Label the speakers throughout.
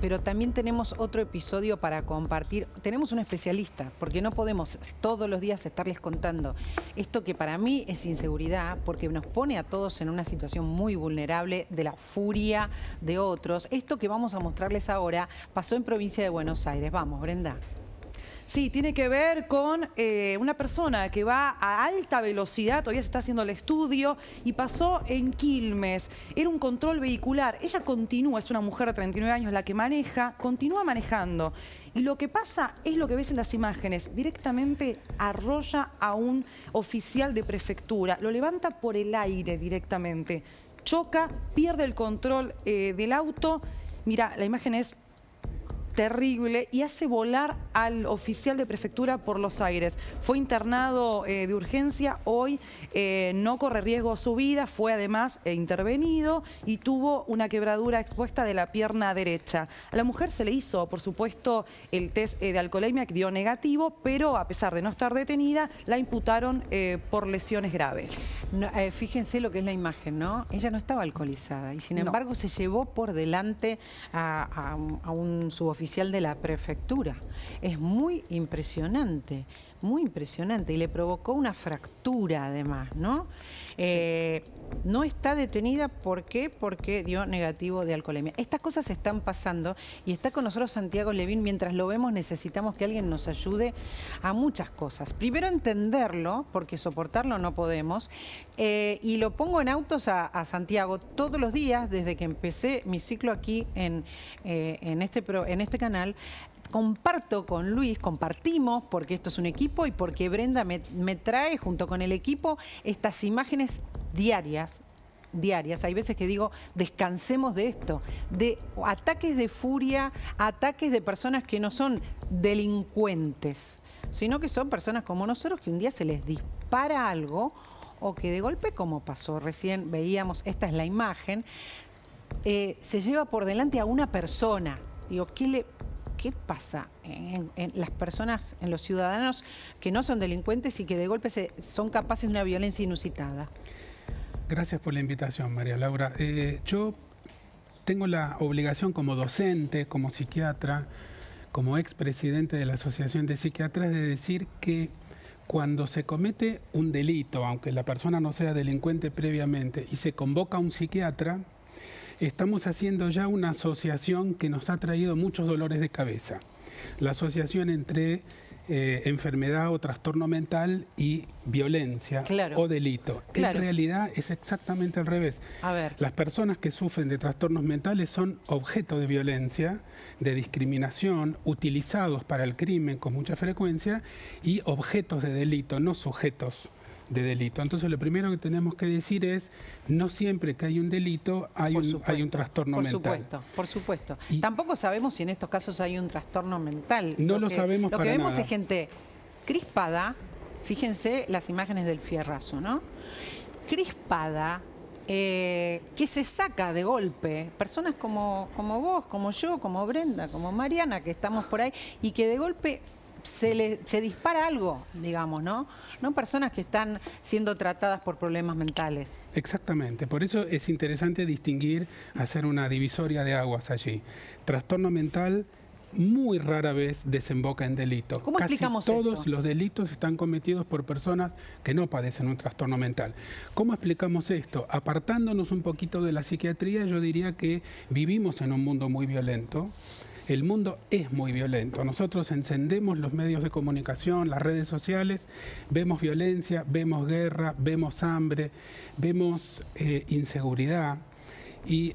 Speaker 1: pero también tenemos otro episodio para compartir. Tenemos un especialista, porque no podemos todos los días estarles contando esto que para mí es inseguridad, porque nos pone a todos en una situación muy vulnerable de la furia de otros. Esto que vamos a mostrarles ahora pasó en provincia de Buenos Aires. Vamos, Brenda.
Speaker 2: Sí, tiene que ver con eh, una persona que va a alta velocidad, todavía se está haciendo el estudio, y pasó en Quilmes. Era un control vehicular. Ella continúa, es una mujer de 39 años la que maneja, continúa manejando. Y lo que pasa es lo que ves en las imágenes. Directamente arrolla a un oficial de prefectura. Lo levanta por el aire directamente. Choca, pierde el control eh, del auto. Mira, la imagen es terrible y hace volar al oficial de prefectura por los aires. Fue internado eh, de urgencia, hoy eh, no corre riesgo su vida, fue además eh, intervenido y tuvo una quebradura expuesta de la pierna derecha. A la mujer se le hizo, por supuesto, el test de alcoholemia que dio negativo, pero a pesar de no estar detenida, la imputaron por lesiones graves.
Speaker 1: fíjense lo que es la imagen, ¿no? Ella no estaba alcoholizada y sin embargo se llevó por delante a, a un suboficial de la prefectura. Es muy impresionante, muy impresionante y le provocó una fractura además, ¿no? Eh, no está detenida, ¿por qué? Porque dio negativo de alcoholemia. Estas cosas están pasando y está con nosotros Santiago Levín. Mientras lo vemos necesitamos que alguien nos ayude a muchas cosas. Primero entenderlo, porque soportarlo no podemos. Eh, y lo pongo en autos a, Santiago todos los días desde que empecé mi ciclo aquí en, eh, en, este, en este canal comparto con Luis, compartimos, porque esto es un equipo y porque Brenda me, trae junto con el equipo estas imágenes diarias diarias. Hay veces que digo, descansemos de esto, de ataques de furia, ataques de personas que no son delincuentes, sino que son personas como nosotros que un día se les dispara algo o que de golpe, como pasó recién, veíamos, esta es la imagen, eh, se lleva por delante a una persona. Digo, ¿qué le qué pasa en, las personas, en los ciudadanos que no son delincuentes y que de golpe son capaces de una violencia inusitada.
Speaker 3: Gracias por la invitación, María Laura. Eh, yo tengo la obligación como docente, como psiquiatra, como expresidente de la Asociación de Psiquiatras, de decir que cuando se comete un delito, aunque la persona no sea delincuente previamente, y se convoca a un psiquiatra, estamos haciendo ya una asociación que nos ha traído muchos dolores de cabeza. La asociación entre eh, enfermedad o trastorno mental y violencia o delito. En realidad es exactamente al revés. Las personas que sufren de trastornos mentales son objeto de violencia, de discriminación, utilizados para el crimen con mucha frecuencia y objetos de delito, no sujetos de delito. Entonces lo primero que tenemos que decir es, no siempre que hay un delito hay, un, hay un trastorno mental.
Speaker 1: Por supuesto, por supuesto. Tampoco sabemos si en estos casos hay un trastorno mental.
Speaker 3: No lo, sabemos
Speaker 1: Lo que vemos es gente crispada, fíjense las imágenes del fierrazo, ¿no? Crispada, eh, que se saca de golpe, personas como, como vos, como yo, como Brenda, como Mariana, que estamos por ahí, y que de golpe se, le, se dispara algo, digamos, ¿no? No personas que están siendo tratadas por problemas mentales.
Speaker 3: Exactamente, por eso es interesante distinguir, hacer una divisoria de aguas allí. Trastorno mental muy rara vez desemboca en delito.
Speaker 1: ¿Cómo
Speaker 3: Casi
Speaker 1: explicamos
Speaker 3: todos los delitos están cometidos por personas que no padecen un trastorno mental. ¿Cómo explicamos esto? Apartándonos un poquito de la psiquiatría, yo diría que vivimos en un mundo muy violento el mundo es muy violento. Nosotros encendemos los medios de comunicación, las redes sociales, vemos violencia, vemos guerra, vemos hambre, vemos eh, inseguridad y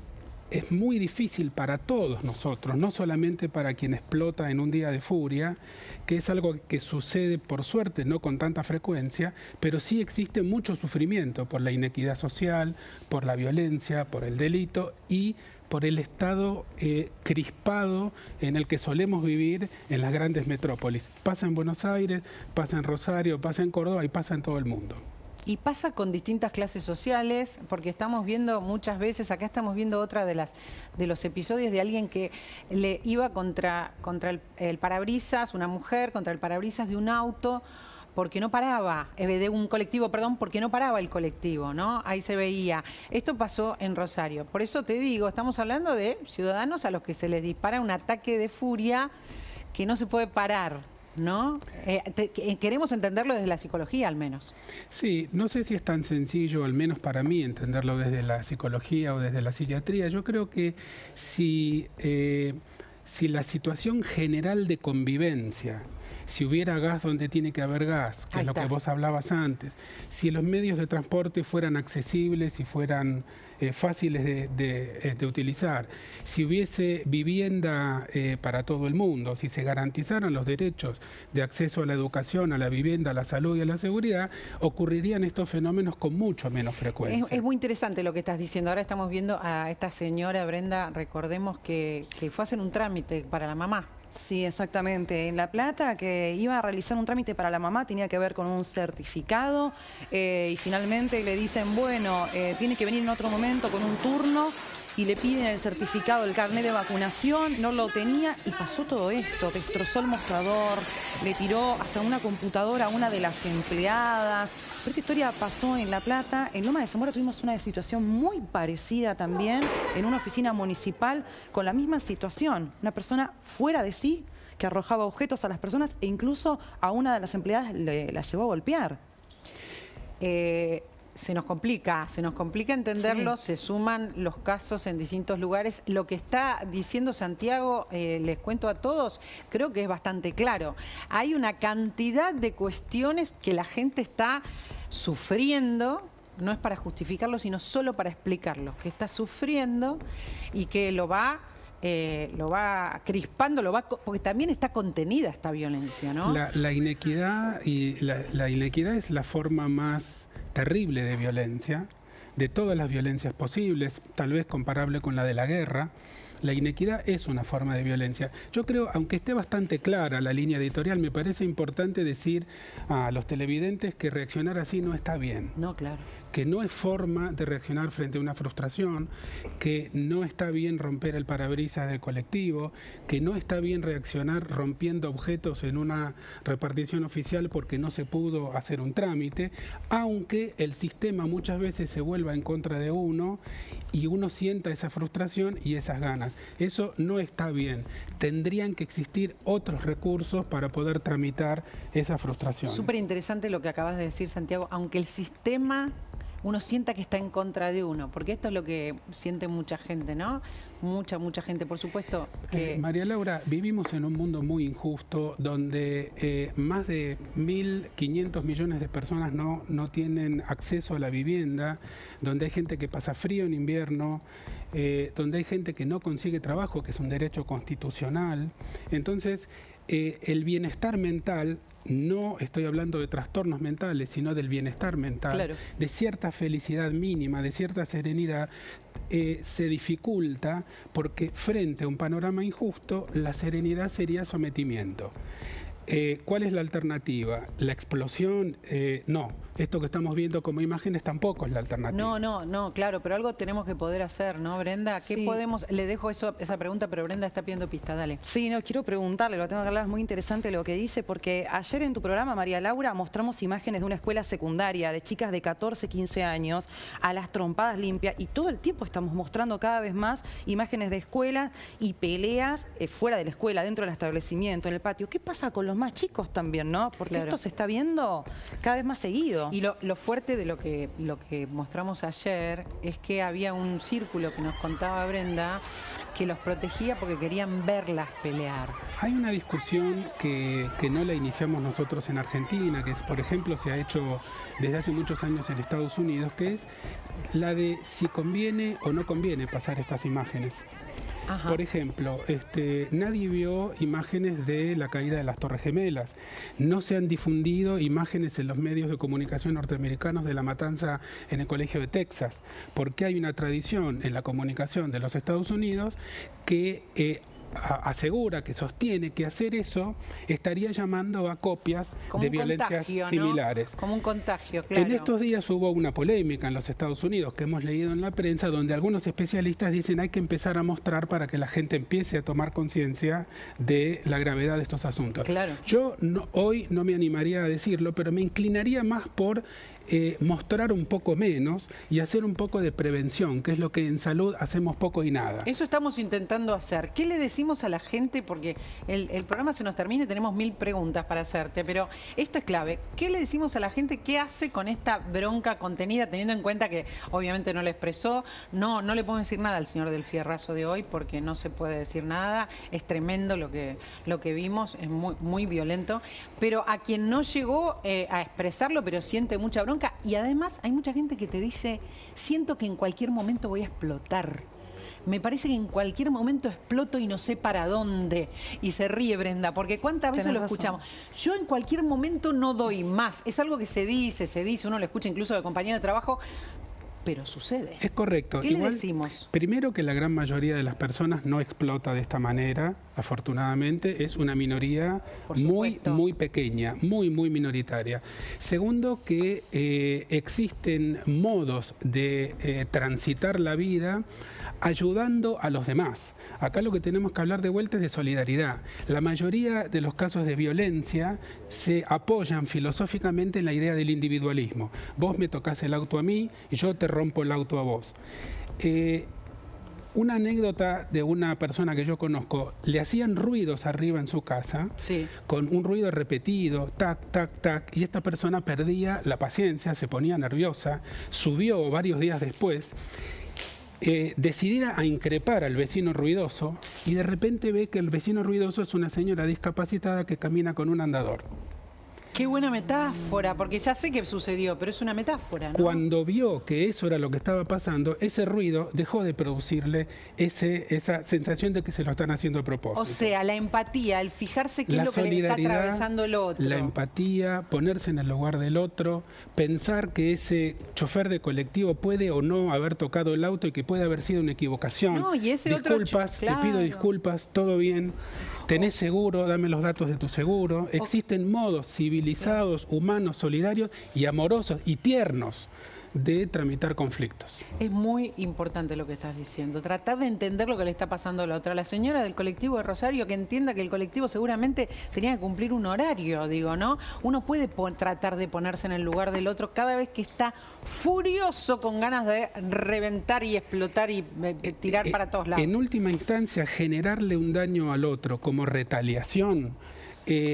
Speaker 3: es muy difícil para todos nosotros, no solamente para quien explota en un día de furia, que es algo que sucede por suerte, no con tanta frecuencia, pero sí existe mucho sufrimiento por la inequidad social, por la violencia, por el delito y por el estado eh, crispado en el que solemos vivir en las grandes metrópolis. Pasa en Buenos Aires, pasa en Rosario, pasa en Córdoba y pasa en todo el mundo.
Speaker 1: Y pasa con distintas clases sociales, porque estamos viendo muchas veces, acá estamos viendo otra de las de los episodios de alguien que le iba contra, contra el, el parabrisas, una mujer, contra el parabrisas de un auto, porque no paraba, eh, de un colectivo, perdón, porque no paraba el colectivo, ¿no? Ahí se veía. Esto pasó en Rosario. Por eso te digo, estamos hablando de ciudadanos a los que se les dispara un ataque de furia que no se puede parar. ¿no? Eh, eh, queremos entenderlo desde la psicología al menos.
Speaker 3: Sí, no sé si es tan sencillo, al menos para mí, entenderlo desde la psicología o desde la psiquiatría. Yo creo que si, si la situación general de convivencia si hubiera gas donde tiene que haber gas, que es lo que vos hablabas antes, si los medios de transporte fueran accesibles y fueran eh, fáciles eh, de, utilizar, si hubiese vivienda eh, para todo el mundo, si se garantizaran los derechos de acceso a la educación, a la vivienda, a la salud y a la seguridad, ocurrirían estos fenómenos con mucho menos frecuencia.
Speaker 1: Es, muy interesante lo que estás diciendo. Ahora estamos viendo a esta señora Brenda, recordemos que, que fue a hacer un trámite para la mamá.
Speaker 2: Sí, exactamente. En La Plata, que iba a realizar un trámite para la mamá, tenía que ver con un certificado eh, y finalmente le dicen, bueno, eh, tiene que venir en otro momento con un turno y le piden el certificado, el carnet de vacunación, no lo tenía y pasó todo esto, destrozó el mostrador, le tiró hasta una computadora a una de las empleadas. Pero esta historia pasó en La Plata, en Loma de Zamora tuvimos una situación muy parecida también en una oficina municipal con la misma situación, una persona fuera de sí que arrojaba objetos a las personas e incluso a una de las empleadas le, la llevó a golpear.
Speaker 1: Eh, se nos complica, se nos complica entenderlo, se suman los casos en distintos lugares. Lo que está diciendo Santiago, eh, les cuento a todos, creo que es bastante claro. Hay una cantidad de cuestiones que la gente está sufriendo, no es para justificarlo, sino solo para explicarlo, que está sufriendo y que lo va eh, lo va crispando, lo va porque también está contenida esta violencia, ¿no?
Speaker 3: La, inequidad y la inequidad es la forma más terrible de violencia, de todas las violencias posibles, tal vez comparable con la de la guerra. La inequidad es una forma de violencia. Yo creo, aunque esté bastante clara la línea editorial, me parece importante decir a los televidentes que reaccionar así no está bien.
Speaker 1: No, claro
Speaker 3: que no es forma de reaccionar frente a una frustración, que no está bien romper el parabrisas del colectivo, que no está bien reaccionar rompiendo objetos en una repartición oficial porque no se pudo hacer un trámite, aunque el sistema muchas veces se vuelva en contra de uno y uno sienta esa frustración y esas ganas. Eso no está bien. Tendrían que existir otros recursos para poder tramitar esa frustración.
Speaker 1: Súper interesante lo que acabas de decir, Santiago. Aunque el sistema uno sienta que está en contra de uno, porque esto es lo que siente mucha gente, ¿no? Mucha, mucha gente, por supuesto.
Speaker 3: Eh, María Laura, vivimos en un mundo muy injusto donde eh, más de 1.500 millones de personas no, no tienen acceso a la vivienda, donde hay gente que pasa frío en invierno, eh, donde hay gente que no consigue trabajo, que es un derecho constitucional. Entonces, el bienestar mental no estoy hablando de trastornos mentales, sino del bienestar mental, de cierta felicidad mínima, de cierta serenidad, eh, se dificulta porque frente a un panorama injusto, la serenidad sería sometimiento. Eh, ¿Cuál es la alternativa? ¿La explosión? Eh, no. Esto que estamos viendo como imágenes tampoco es la alternativa.
Speaker 1: No, no, no, claro, pero algo tenemos que poder hacer, ¿no, Brenda? ¿Qué podemos? Le dejo eso, esa pregunta, pero Brenda está pidiendo pista, dale.
Speaker 2: Sí, no, quiero preguntarle, lo tengo que hablar, es muy interesante lo que dice, porque ayer en tu programa, María Laura, mostramos imágenes de una escuela secundaria de chicas de 14, 15 años, a las trompadas limpias, y todo el tiempo estamos mostrando cada vez más imágenes de escuelas y peleas eh, fuera de la escuela, dentro del establecimiento, en el patio. ¿Qué pasa con los más chicos también, no? Porque esto se está viendo cada vez más seguido.
Speaker 1: Y lo, fuerte de lo que, lo que mostramos ayer es que había un círculo que nos contaba Brenda que los protegía porque querían verlas pelear.
Speaker 3: Hay una discusión que, que, no la iniciamos nosotros en Argentina, que es, por ejemplo, se ha hecho desde hace muchos años en Estados Unidos, que es la de si conviene o no conviene pasar estas imágenes. Por ejemplo, este, nadie vio imágenes de la caída de las Torres Gemelas. No se han difundido imágenes en los medios de comunicación norteamericanos de la matanza en el Colegio de Texas, porque hay una tradición en la comunicación de los Estados Unidos que eh, asegura, que sostiene que hacer eso estaría llamando a copias de violencias similares.
Speaker 1: Como un contagio, claro.
Speaker 3: En estos días hubo una polémica en los Estados Unidos que hemos leído en la prensa donde algunos especialistas dicen hay que empezar a mostrar para que la gente empiece a tomar conciencia de la gravedad de estos asuntos.
Speaker 1: Claro.
Speaker 3: Yo hoy no me animaría a decirlo, pero me inclinaría más por eh, mostrar un poco menos y hacer un poco de prevención, que es lo que en salud hacemos poco y nada.
Speaker 1: Eso estamos intentando hacer. ¿Qué le decimos a la gente? Porque el, programa se nos termina y tenemos mil preguntas para hacerte, pero esto es clave. ¿Qué le decimos a la gente? ¿Qué hace con esta bronca contenida, teniendo en cuenta que obviamente no le expresó? No, no le puedo decir nada al señor del fierrazo de hoy porque no se puede decir nada. Es tremendo lo que, lo que vimos, es muy, muy violento. Pero a quien no llegó eh, a expresarlo, pero siente mucha bronca, y además hay mucha gente que te dice, siento que en cualquier momento voy a explotar. Me parece que en cualquier momento exploto y no sé para dónde. Y se ríe Brenda, porque cuántas veces lo escuchamos. Yo en cualquier momento no doy más. Es algo que se dice, se dice, uno lo escucha incluso de compañero de trabajo, pero sucede.
Speaker 3: Es correcto.
Speaker 1: ¿Qué le decimos?
Speaker 3: Primero que la gran mayoría de las personas no explota de esta manera, afortunadamente, es una minoría muy, muy pequeña, muy, muy minoritaria. Segundo que eh, existen modos de eh, transitar la vida ayudando a los demás. Acá lo que tenemos que hablar de vuelta es de solidaridad. La mayoría de los casos de violencia se apoyan filosóficamente en la idea del individualismo. Vos me tocas el auto a mí y yo te rompo el auto a vos. Eh, una anécdota de una persona que yo conozco, le hacían ruidos arriba en su casa, con un ruido repetido, tac, tac, tac, y esta persona perdía la paciencia, se ponía nerviosa, subió varios días después eh, decidida a increpar al vecino ruidoso y de repente ve que el vecino ruidoso es una señora discapacitada que camina con un andador.
Speaker 1: Qué buena metáfora, porque ya sé que sucedió, pero es una metáfora. ¿no?
Speaker 3: Cuando vio que eso era lo que estaba pasando, ese ruido dejó de producirle ese, esa sensación de que se lo están haciendo a propósito.
Speaker 1: O sea, la empatía, el fijarse qué es lo que le está atravesando el otro.
Speaker 3: La empatía, ponerse en el lugar del otro, pensar que ese chofer de colectivo puede o no haber tocado el auto y que puede haber sido una equivocación.
Speaker 1: No, y ese
Speaker 3: disculpas, te pido disculpas, todo bien. Tenés seguro, dame los datos de tu seguro. Existen modos civilizados, humanos, solidarios y amorosos y tiernos de tramitar conflictos.
Speaker 1: Es muy importante lo que estás diciendo, tratar de entender lo que le está pasando a la otra. La señora del colectivo de Rosario que entienda que el colectivo seguramente tenía que cumplir un horario, digo, ¿no? Uno puede tratar de ponerse en el lugar del otro cada vez que está furioso con ganas de reventar y explotar y eh, eh, tirar eh, para todos lados.
Speaker 3: En última instancia, generarle un daño al otro como retaliación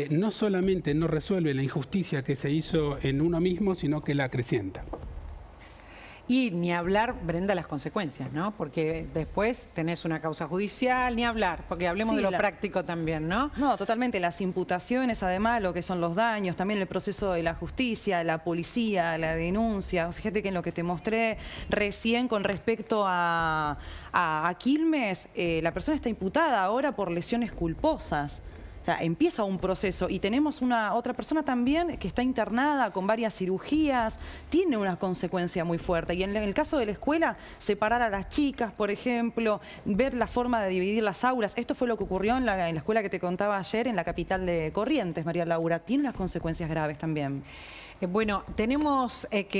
Speaker 3: no solamente no resuelve la injusticia que se hizo en uno mismo, sino que la acrecienta.
Speaker 1: Y ni hablar, Brenda, las consecuencias, ¿no? Porque después tenés una causa judicial, ni hablar, porque hablemos de lo práctico también, ¿no?
Speaker 2: No, totalmente. Las imputaciones, además, lo que son los daños, también el proceso de la justicia, la policía, la denuncia. Fíjate que en lo que te mostré recién con respecto a, a, Quilmes, eh, la persona está imputada ahora por lesiones culposas empieza un proceso y tenemos una otra persona también que está internada con varias cirugías, tiene una consecuencia muy fuerte. Y en el caso de la escuela, separar a las chicas, por ejemplo, ver la forma de dividir las aulas. Esto fue lo que ocurrió en la, escuela que te contaba ayer, en la capital de Corrientes, María Laura. Tiene unas consecuencias graves también.
Speaker 1: Eh, bueno, tenemos eh, que...